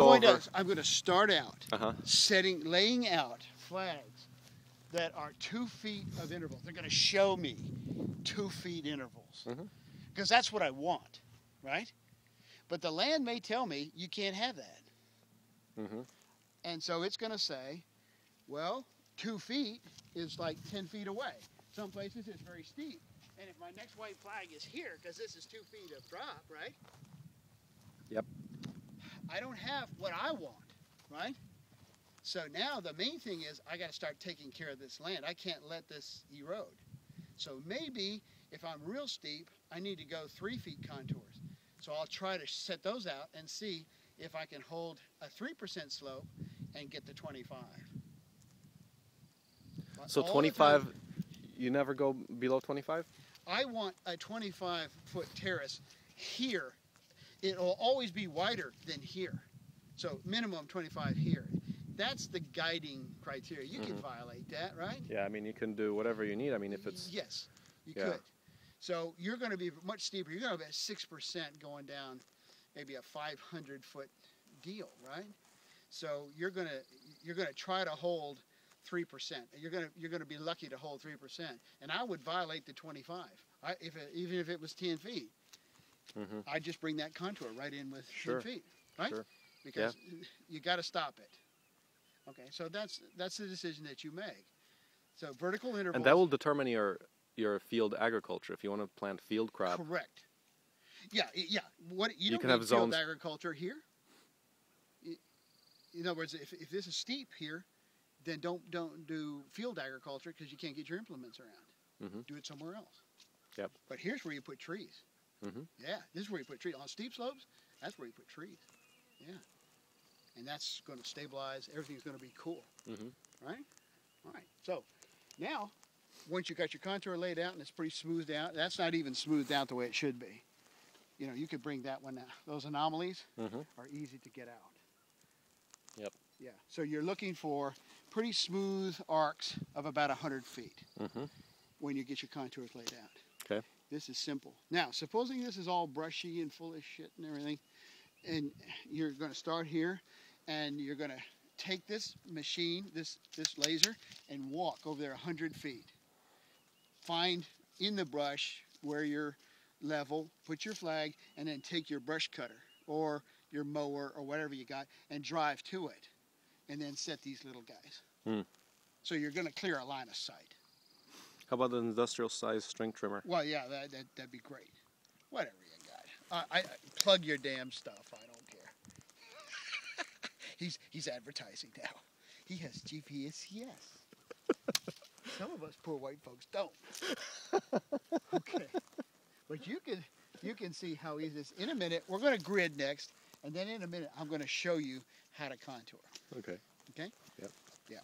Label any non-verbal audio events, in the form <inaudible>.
Go over. I'm going to start out Uh-huh. setting, laying out flags that are two feet of intervals. They're going to show me two feet intervals because that's what I want, right? But the land may tell me you can't have that. Mhm. And so it's going to say, well, two feet is like 10 feet away. Some places it's very steep. And if my next white flag is here, because this is two feet of drop, right? Yep. I don't have what I want, right? So now the main thing is I got to start taking care of this land. I can't let this erode. So maybe if I'm real steep, I need to go three feet contours. So I'll try to set those out and see if I can hold a 3% slope and get to 25. So All 25, time, you never go below 25? I want a 25 foot terrace here. It'll always be wider than here. So minimum 25 here. That's the guiding criteria. You can Mhm. violate that, right? Yeah, I mean, you can do whatever you need. I mean, if it's. Yes, you Yeah. could. So you're going to be much steeper. You're going to be at 6% going down maybe a 500 foot deal, right? So you're going to you're going to try to hold 3%. You're going to you're going to be lucky to hold 3%. And I would violate the 25. I, if it, even if it was 10 feet, Mhm. I'd just bring that contour right in with Sure. 10 feet, right? Sure. Because you got to stop it. Okay, so that's that's the decision that you make. So vertical intervals. And that will determine your your field agriculture. If you want to plant field crop, Correct. Yeah, yeah. What you, You don't can need have field zones- agriculture here. In other words, if, if this is steep here, then don't don't do field agriculture because you can't get your implements around. Mhm. Do it somewhere else. Yep. But here's where you put trees. Mhm. Yeah, this is where you put trees on steep slopes. That's where you put trees. Yeah, and that's going to stabilize. Everything's going to be cool. Mhm. Right. All right. So now, once you got your contour laid out and it's pretty smoothed out, that's not even smoothed out the way it should be. You know, you could bring that one out. Those anomalies Mhm. are easy to get out. Yep. Yeah. So you're looking for pretty smooth arcs of about 100 feet Mhm. when you get your contours laid out. Okay. This is simple. Now, supposing this is all brushy and full of shit and everything, and you're going to start here, and you're going to take this machine, this this laser, and walk over there 100 feet. Find in the brush where you're level, put your flag, and then take your brush cutter or your mower or whatever you got and drive to it, and then set these little guys. Hmm. So you're going to clear a line of sight. How about an industrial size string trimmer? Well, yeah, that, that that'd be great. Whatever you got, I, I plug your damn stuff. I don't care. <laughs> he's he's advertising now. He has GPS. Yes. <laughs> Some of us poor white folks don't. <laughs> okay, but you can you can see how easy this. In a minute, we're going to grid next, and then in a minute, I'm going to show you how to contour. Okay. Okay. Yep. Yeah.